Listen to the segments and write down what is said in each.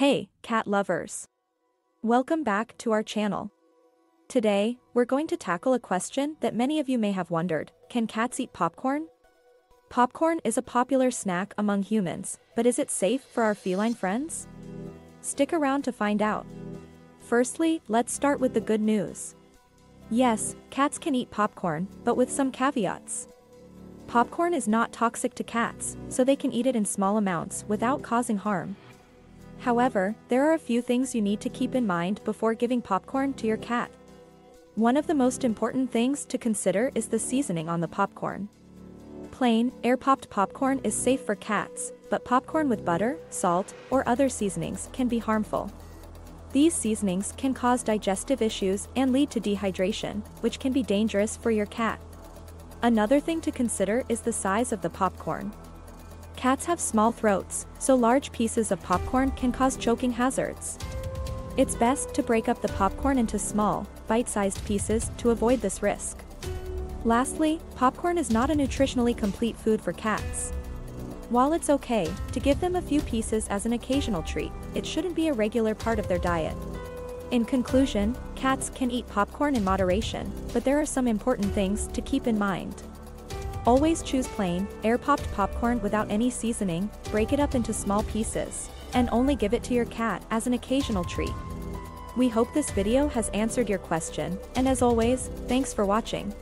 Hey, cat lovers. Welcome back to our channel. Today, we're going to tackle a question that many of you may have wondered, can cats eat popcorn? Popcorn is a popular snack among humans, but is it safe for our feline friends? Stick around to find out. Firstly, let's start with the good news. Yes, cats can eat popcorn, but with some caveats. Popcorn is not toxic to cats, so they can eat it in small amounts without causing harm. However, there are a few things you need to keep in mind before giving popcorn to your cat. One of the most important things to consider is the seasoning on the popcorn. Plain, air-popped popcorn is safe for cats, but popcorn with butter, salt, or other seasonings can be harmful. These seasonings can cause digestive issues and lead to dehydration, which can be dangerous for your cat. Another thing to consider is the size of the popcorn. Cats have small throats, so large pieces of popcorn can cause choking hazards. It's best to break up the popcorn into small, bite-sized pieces to avoid this risk. Lastly, popcorn is not a nutritionally complete food for cats. While it's okay to give them a few pieces as an occasional treat, it shouldn't be a regular part of their diet. In conclusion, cats can eat popcorn in moderation, but there are some important things to keep in mind. Always choose plain, air-popped popcorn without any seasoning, break it up into small pieces, and only give it to your cat as an occasional treat. We hope this video has answered your question, and as always, thanks for watching.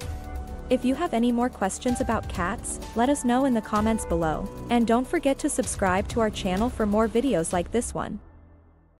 If you have any more questions about cats, let us know in the comments below, and don't forget to subscribe to our channel for more videos like this one.